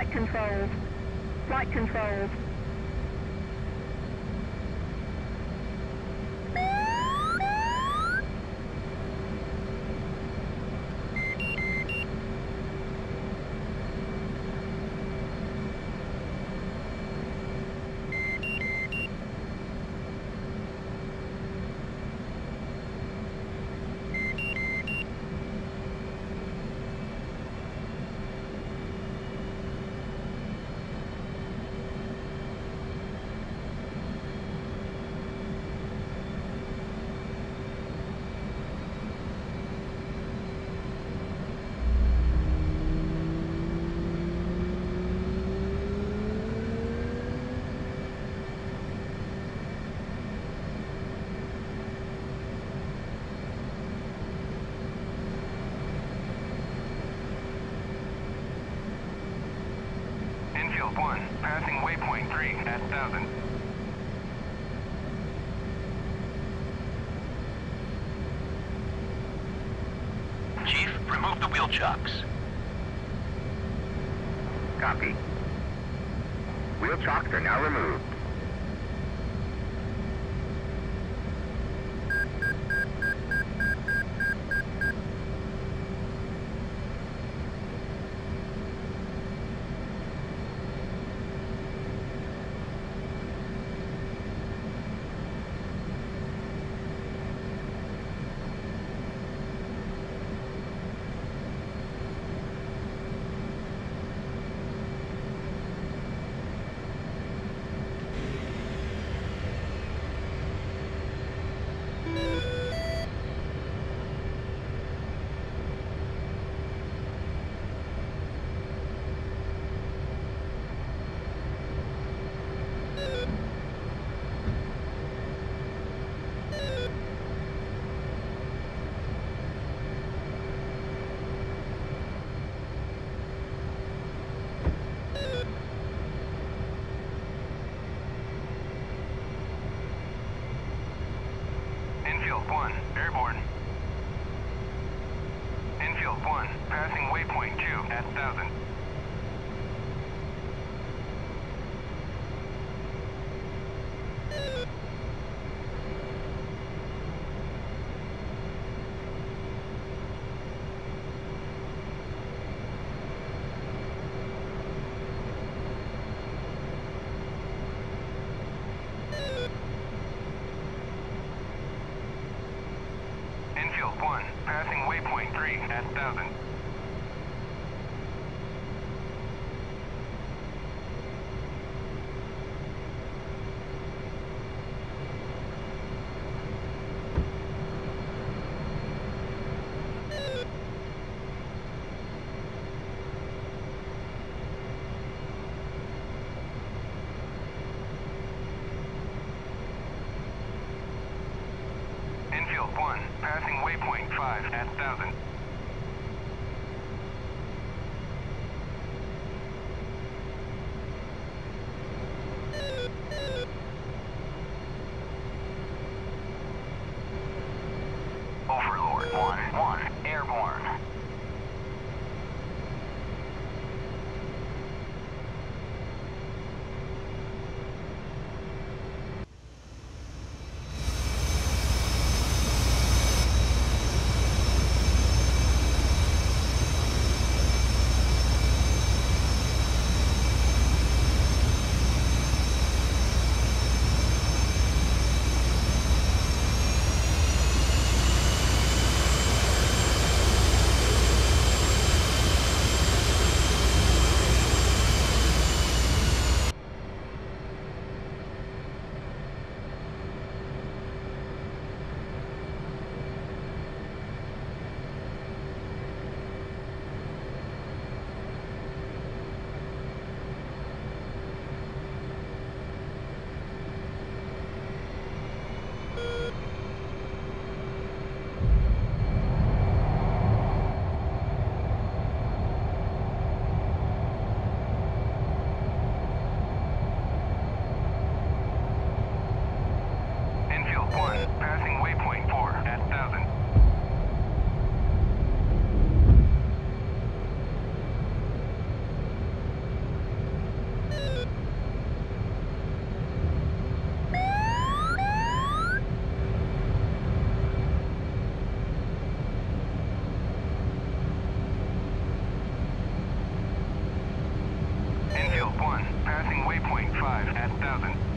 Flight controls. Flight controls. Enfield 1, passing waypoint 3 at 1000. Chief, remove the wheel chocks. Copy. Wheel chocks are now removed. Enfield 1, airborne. Enfield 1, passing waypoint 2 at 1000. Enfield 1, passing waypoint 3 at 1000. Enfield 1, passing waypoint 5 at 1000. Overlord 1-1, airborne. 1, passing waypoint 5 at 1000.